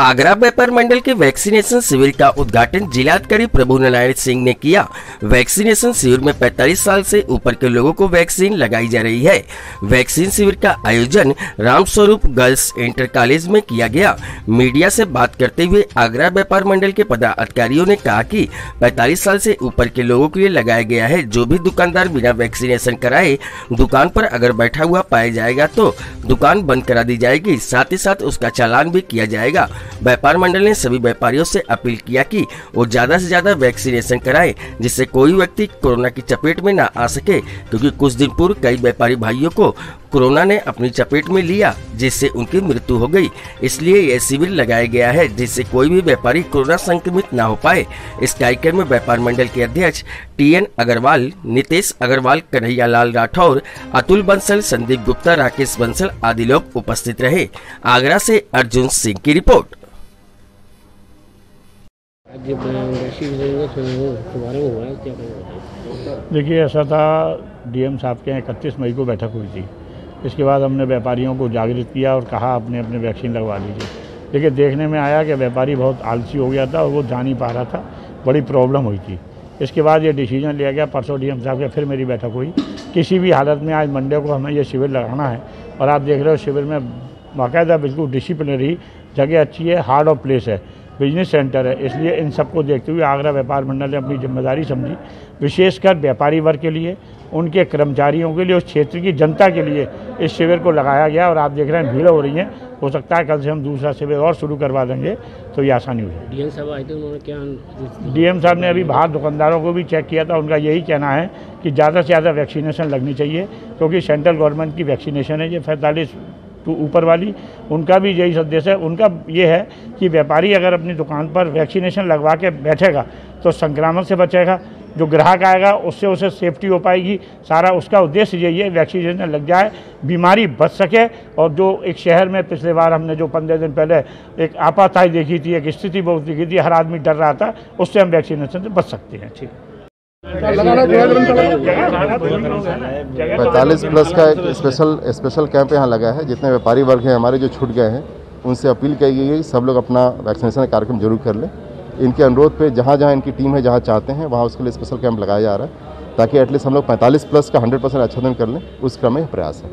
आगरा व्यापार मंडल के वैक्सीनेशन शिविर का उद्घाटन जिलाधिकारी प्रभु नारायण सिंह ने किया। वैक्सीनेशन शिविर में 45 साल से ऊपर के लोगों को वैक्सीन लगाई जा रही है। वैक्सीन शिविर का आयोजन Ram Swaroop girls inter college में किया गया। मीडिया से बात करते हुए आगरा व्यापार मंडल के पदाधिकारियों ने कहा कि 45 साल से ऊपर के लोगों के लिए लगाया गया है। जो भी दुकानदार बिना वैक्सीनेशन कराए दुकान पर अगर बैठा हुआ पाया जाएगा तो दुकान बंद करा दी जाएगी। साथ ही साथ उसका चालान भी किया जाएगा। व्यापार मंडल ने सभी व्यापारियों से अपील किया कि वो ज़्यादा से ज़्यादा वैक्सीनेशन कराएँ, जिससे कोई व्यक्ति कोरोना की चपेट में न आ सके, क्योंकि कुछ दिन पूर्व कई व्यापारी भाइयों को कोरोना ने अपनी चपेट में लिया, जिससे उनकी मृत्यु हो गई। इसलिए यह शिविर लगाया गया है, जिससे कोई भी व्यापारी कोरोना संक्रमित न हो पाए। इस कार्यक्रम में व्यापार मंडल के अध्यक्ष टी एन अग्रवाल नितेश अग्रवाल कन्हैया लाल राठौर अतुल बंसल संदीप गुप्ता राकेश बंसल आदि लोग उपस्थित रहे। आगरा से अर्जुन सिंह की रिपोर्ट। है देखिए ऐसा था डीएम साहब के यहाँ इकतीस मई को बैठक हुई थी। इसके बाद हमने व्यापारियों को जागृत किया और कहा अपने अपने वैक्सीन लगवा लीजिए। लेकिन देखने में आया कि व्यापारी बहुत आलसी हो गया था और वो जा नहीं पा रहा था। बड़ी प्रॉब्लम हुई थी। इसके बाद ये डिसीज़न लिया गया, परसों डीएम साहब के, फिर मेरी बैठक हुई। किसी भी हालत में आज मंडे को हमें ये शिविर लगाना है। और आप देख रहे हो शिविर में बाकायदा बिल्कुल डिसिप्लिनरी जगह अच्छी है हार्ड ऑफ़ प्लेस है। बिज़नेस सेंटर है इसलिए इन सबको देखते हुए आगरा व्यापार मंडल ने अपनी ज़िम्मेदारी समझी विशेषकर व्यापारी वर्ग के लिए उनके कर्मचारियों के लिए उस क्षेत्र की जनता के लिए इस शिविर को लगाया गया और आप देख रहे हैं भीड़ हो रही है। हो सकता है कल से हम दूसरा शिविर और शुरू करवा देंगे तो ये आसानी हुई डीएम साहब आए थे उन्होंने क्या डीएम साहब ने अभी बाहर दुकानदारों को भी चेक किया था उनका यही कहना है कि ज़्यादा से ज़्यादा वैक्सीनेशन लगनी चाहिए क्योंकि सेंट्रल गवर्नमेंट की वैक्सीनेशन है ये पैंतालीस टू ऊपर वाली, उनका भी यही संदेश है। उनका ये है कि व्यापारी अगर अपनी दुकान पर वैक्सीनेशन लगवा के बैठेगा तो संक्रामक से बचेगा। जो ग्राहक आएगा, उससे उसे सेफ्टी हो पाएगी। सारा उसका उद्देश्य यही है, वैक्सीनेशन लग जाए, बीमारी बच सके। और जो एक शहर में पिछले बार हमने जो पंद्रह दिन पहले एक आपाताई देखी थी, एक स्थिति बहुत देखी थी, हर आदमी डर रहा था, उससे हम वैक्सीनेशन से बच सकते हैं। ठीक। पैंतालीस प्लस का एक स्पेशल स्पेशल कैंप यहाँ लगा है, जितने व्यापारी वर्ग हैं, हमारे जो छूट गए हैं, उनसे अपील की गई है कि सब लोग अपना वैक्सीनेशन कार्यक्रम ज़रूर कर लें। इनके अनुरोध पे जहाँ जहाँ इनकी टीम है, जहाँ चाहते हैं, वहाँ उसके लिए स्पेशल कैंप लगाया जा रहा है, ताकि एटलीस्ट हम लोग 45 प्लस का 100 परसेंट कर लें, उस क्रम में प्रयास है।